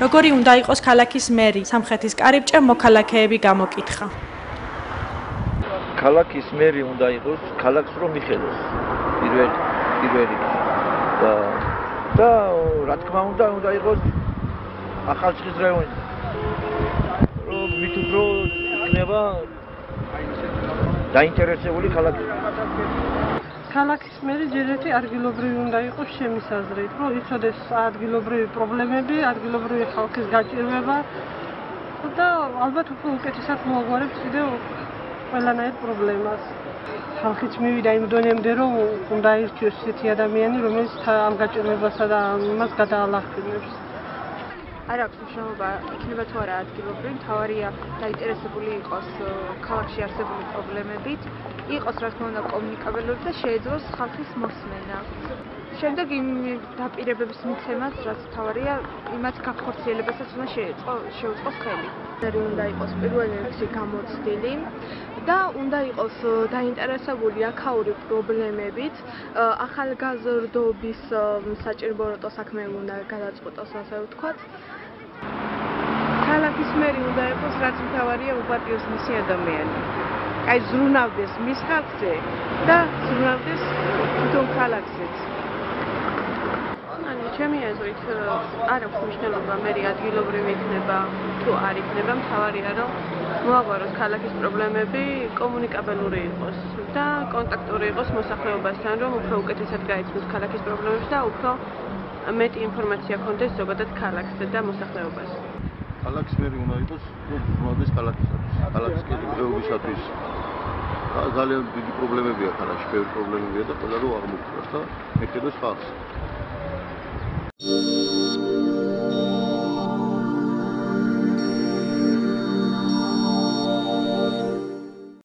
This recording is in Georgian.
როგორი უნდა იყოს ქალაქის მერი? სამხრეთის კარიბჭე მოქალაქეები გამოკითხა. ქალაქის მერი უნდა იყოს ქალაქს რომ მიხელოს პირველ პირველი და და რა თქმა უნდა უნდა იყოს ახალციხის რაიონი. რომ მით უფრო იქნება დაინტერესებული ქალაქი ქალაქის მერი ჯერეთი ადგილობრივი უნდა იყოს ჩემის აზრით, რომ იცოდეს ადგილობრივი პრობლემები, ადგილობრივი ხალხის გაჭირვება და ალბათ უფრო უკეთესად მოაგვარებს კიდევ ყველანაირ პრობლემას. ხალხიც მივიდა იმ დონემდე, რომ უნდა ირჩიოს ესეთი ადამიანი, რომელიც ამ გაჭირვებასა და ამას გადაალახინებს. არ აქვს მნიშვნელობა იქნება თუ არა ადგილობრივი, თავარია დაინტერესებული იყოს ქალაქში არსებული პრობლემებით, იყოს რა თქმა უნდა კომუნიკაბელური და შეეძლოს ხალხის მოსმენა. შემდეგ იმ დაპირებების მიცემას, რაც თავარია, იმათ გაქორწილებასაც უნდა შეეწყო, შეუწყოს ხელი. ერი უნდა იყოს პირველი რიგში გამოცდილი და უნდა იყოს დაინტერესებული აქაური პრობლემებით, ახალგაზრდობის საჭიროებო საქმე უნდა გადაწყვეტოს, ასე ვთქვათ. ქალაქის მერი უნდა იყოს რაც მთავარია უპატიოს მისი ადამიანი. აი ზრუნავდეს მის ხალხზე და ზრუნავდეს თვითონ ქალაქზეც. ჩემი აზრით არ აქვს მნიშვნელობა მერი ადგილობრივი იქნება თუ არ იქნება მთავარია რომ მოაგვაროს ქალაქის პრობლემები კომუნიკაბელური იყოს და კონტაქტური იყოს მოსახლეობასთან რომ უფრო უკეთესად გაიცნოს ქალაქის პრობლემებს და უფრო მეტი ინფორმაცია ქონდეს ზოგადად ქალაქზე და მოსახლეობას. ქალაქის მერი უნდა იყოს უბრალოდ ქალაქისათვის, ქალაქის კეთილდღეობისათვის. ძალიან დიდი პრობლემებია ქალაქში, ბევრი პრობლემებია და ყველა რო აღმოჩნდეს და ეხება ხალხს.